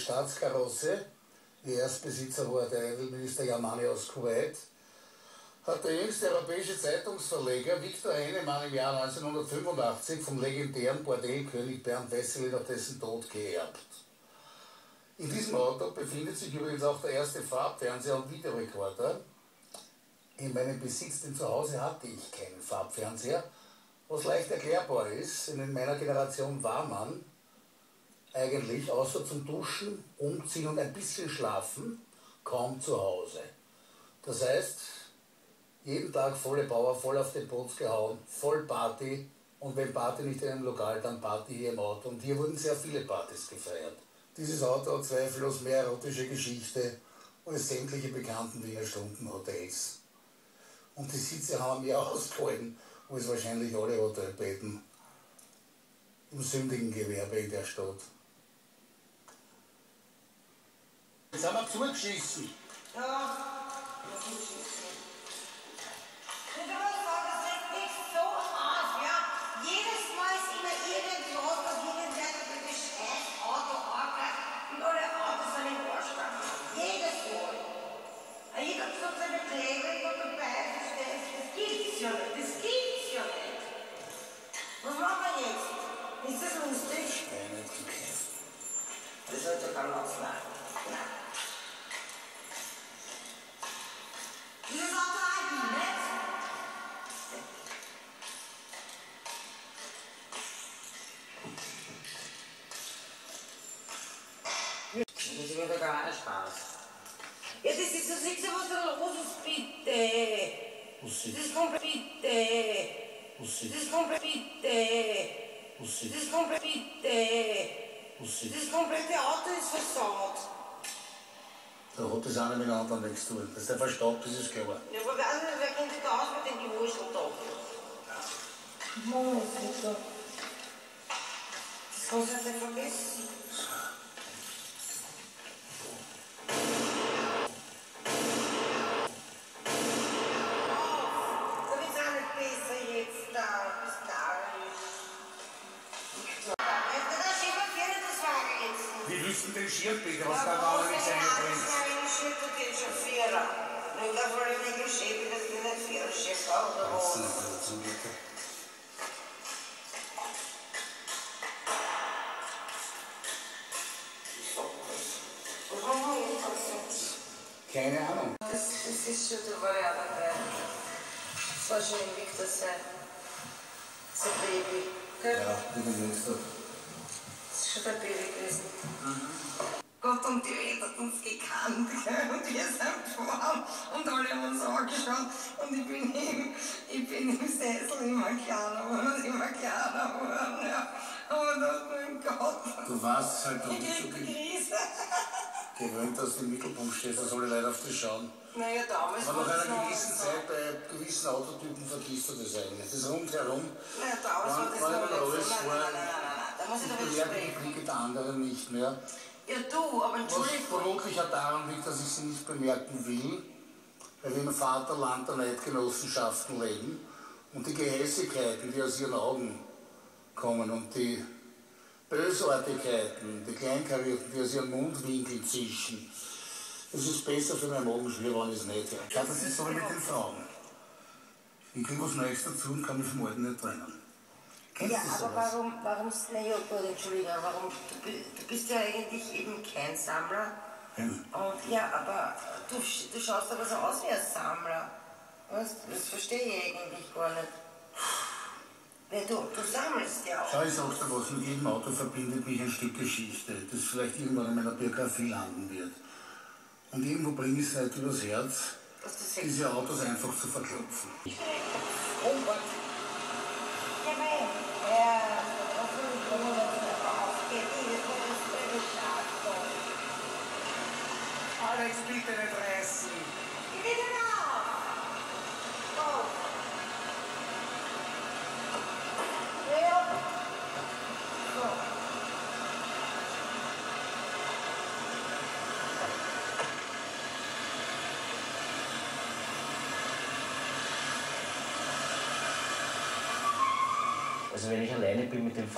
Staatskarosse, wie Erstbesitzer war der Edelminister Yamani aus Kuwait, hat der jüngste europäische Zeitungsverleger Viktor Heinemann im Jahr 1985 vom legendären Bordellkönig Bernd Wessel nach dessen Tod geerbt. In diesem Auto befindet sich übrigens auch der erste Farbfernseher und Videorekorder. In meinem Besitz, denn zu Hause hatte ich keinen Farbfernseher, was leicht erklärbar ist, denn in meiner Generation war man eigentlich außer zum Duschen, Umziehen und ein bisschen Schlafen kaum zu Hause. Das heißt, jeden Tag volle Power, voll auf den Putz gehauen, voll Party und wenn Party nicht in einem Lokal, dann Party hier im Auto. Und hier wurden sehr viele Partys gefeiert. Dieses Auto hat zweifellos mehr erotische Geschichte als sämtliche bekannten Wiener Stundenhotels. Und die Sitze haben mehr ausgehalten als wahrscheinlich alle Hotelbetten im sündigen Gewerbe in der Stadt. Jetzt haben wir zugeschissen. Ja, schießen. Das sollte gar nicht machen. Nein. Dieses Auto halten, nicht? Das ist wieder gar nicht Spaß. Ja, das ist das nächste, was da los ist, bitte. Was Das komplette Auto ist versaut. Da hat das eine mit dem anderen nichts zu tun. Dass der verstaubt ist, ist klar. Ja, aber wer, wer kennt sich da aus mit den Gewurscheltopf? Moment, bitte. Das kannst du nicht vergessen. Das ist was. nicht dazu, bitte. Was machen wir jetzt? Keine Ahnung. Das, das ist schon der Variante. Das war schon im Victor sein. Sein Baby. Gell? Ja, du. Das ist schon der Baby gewesen. Gott und die Welt hat uns gekannt, und wir sind gefahren und alle haben uns angeschaut und ich bin im, ich bin im Sessel immer kleiner geworden und immer kleiner geworden, ja. Aber das, mein Gott, Du warst halt ich nicht so Krise. gewöhnt, dass du im Mittelpunkt stehst, dass alle Leute auf dich schauen. Naja, damals Aber nach einer gewissen. Zeit, bei gewissen Autotypen vergisst du das eigentlich. Das rundherum, Naja, damals war das noch nicht so. nein, nein, nein, nein, da muss ich ich doch bemerke die widersprechen. Blicke der anderen nicht mehr. Ja, du, aber Was Entschuldigung. vermutlich auch daran liegt, dass ich sie nicht bemerken will, weil wir im Vaterland der Neidgenossenschaften leben und die Gehässigkeiten, die aus ihren Augen kommen und die Bösartigkeiten, die Kleinkarierten, die aus ihren Mundwinkeln zischen. Es ist besser für meinen Magenschwür, wenn ich es nicht höre. Schau, das ist so mit den Frauen. Ich kriege was Neues dazu und kann mich vom Alten nicht trennen. Ja, aber warum, warum, naja, gut, Entschuldigung, warum, du, du bist ja eigentlich eben kein Sammler. Hm. Und ja, aber du, du schaust aber so aus wie ein Sammler. Du, das verstehe ich eigentlich gar nicht. Weil du, du sammelst ja auch. Schau, ich sag's dir was, mit jedem Auto verbindet mich ein Stück Geschichte, das vielleicht irgendwann in meiner Biografie landen wird. Und irgendwo bringe ich es halt übers Herz, diese Autos einfach zu verklopfen. oh Gott. Ja, Alex Peter e Dressi. Also wenn ich alleine bin mit dem